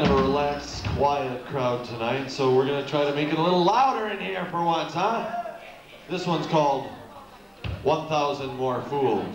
Kind of a relaxed, quiet crowd tonight, so we're gonna try to make it a little louder in here for once, huh? This one's called 1,000 More Fools.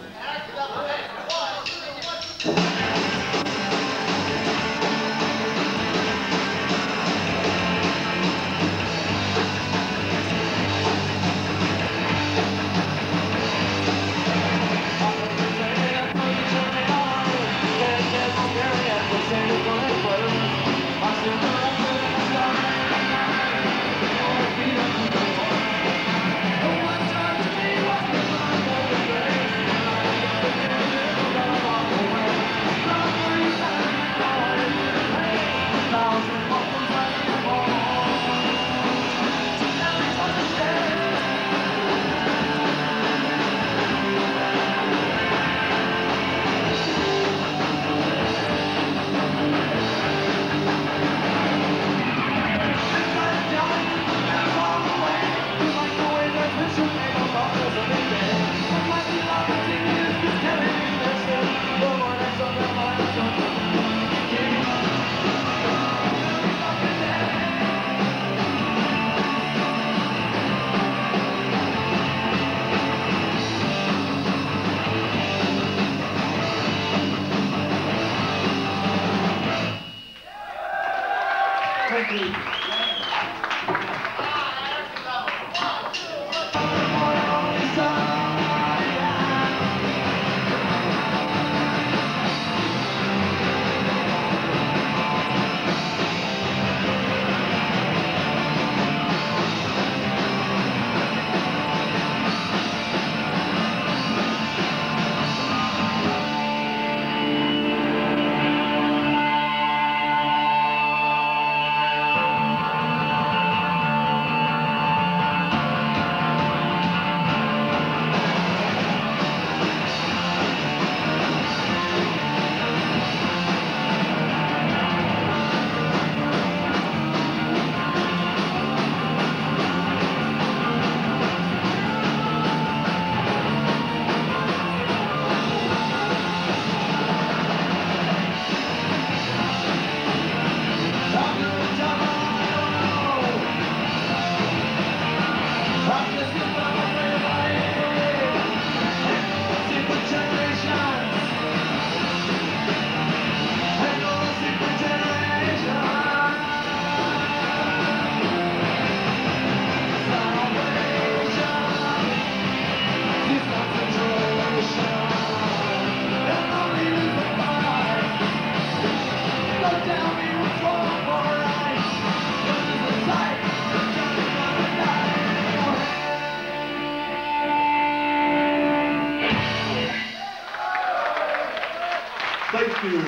You,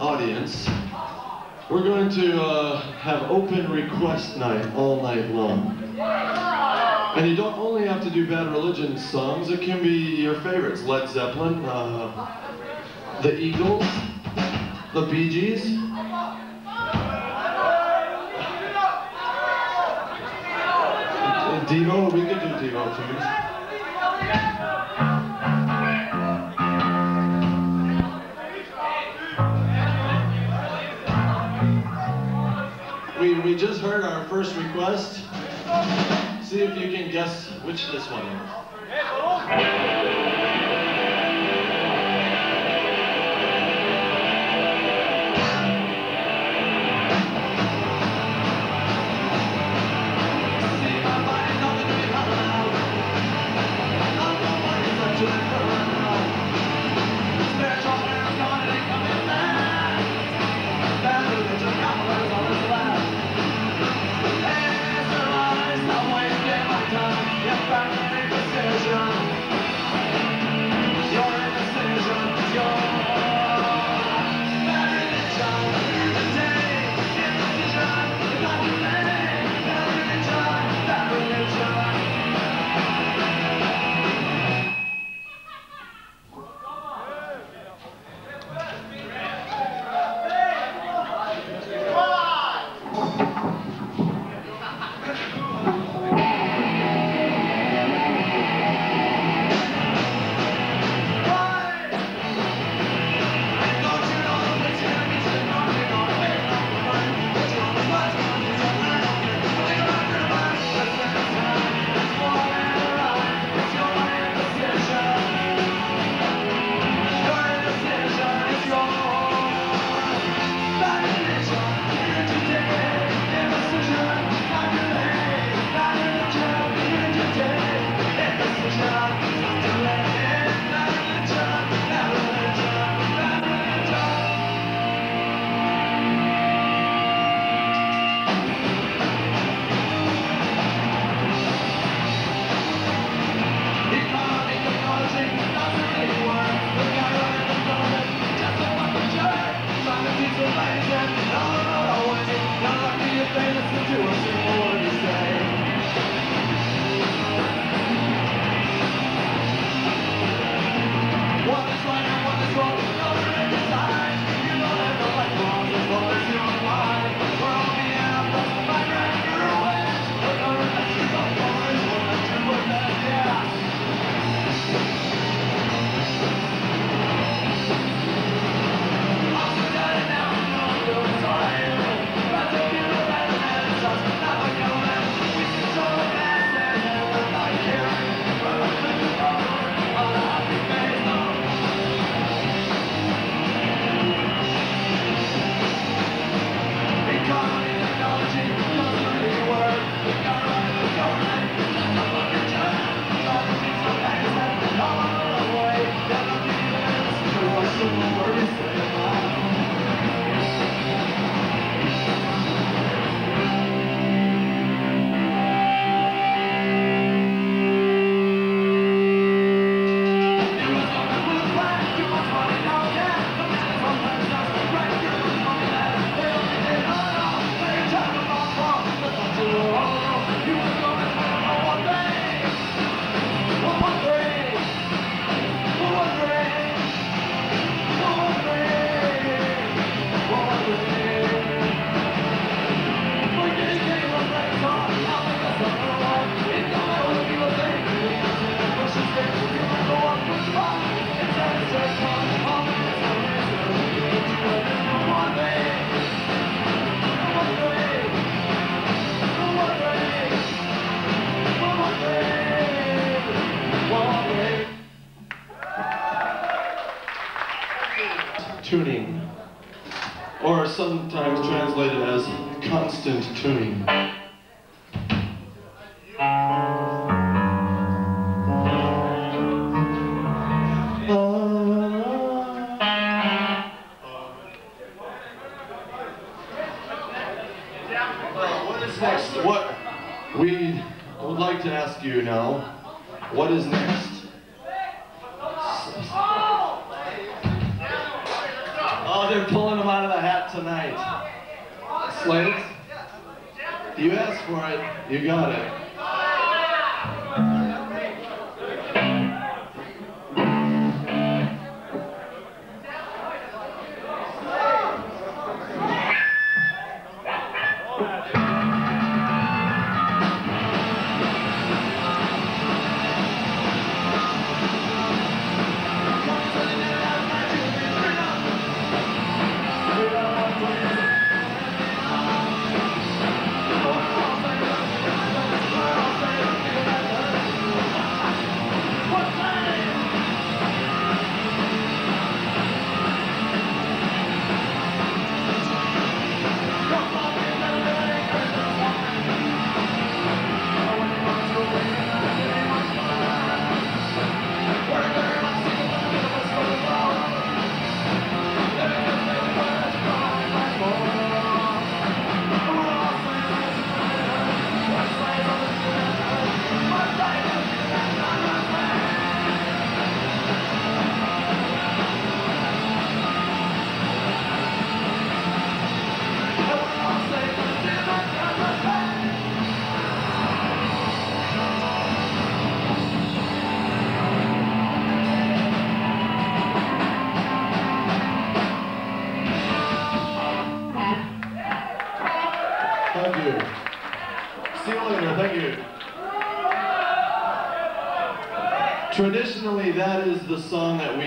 audience. We're going to uh, have open request night all night long. And you don't only have to do Bad Religion songs, it can be your favorites. Led Zeppelin, uh, the Eagles, the Bee Gees. Devo, we could do Devo tunes. We, just heard our first request. See if you can guess which this one is.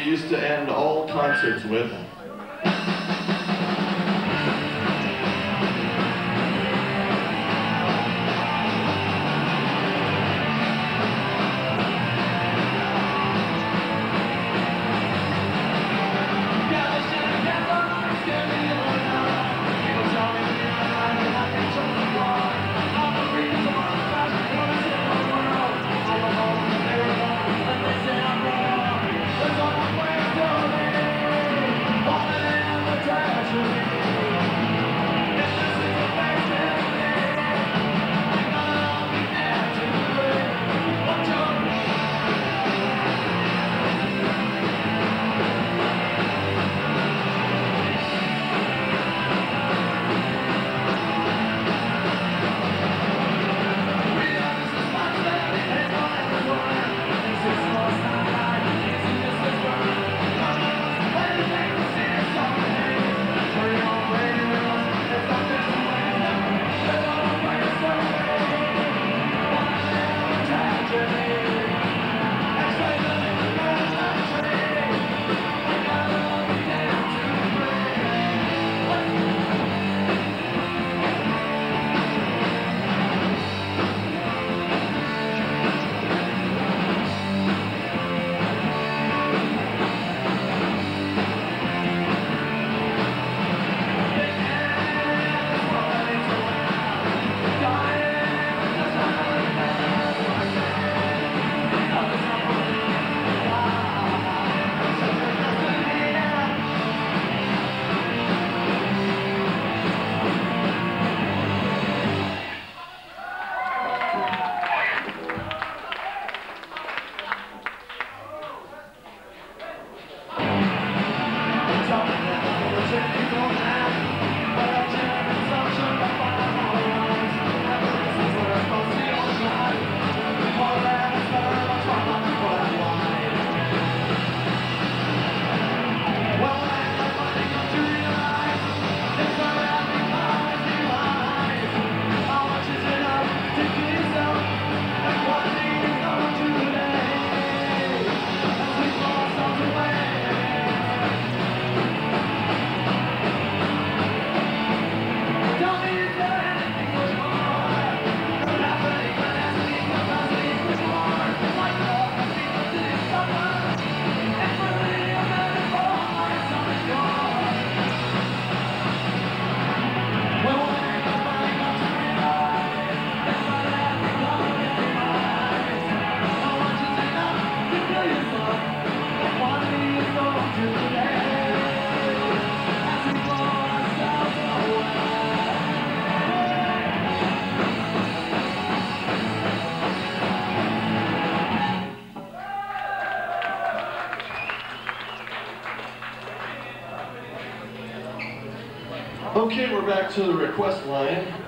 Used to end all concerts with. Back to the request line.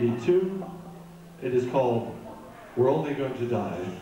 1982. It is called We're Only Going to Die.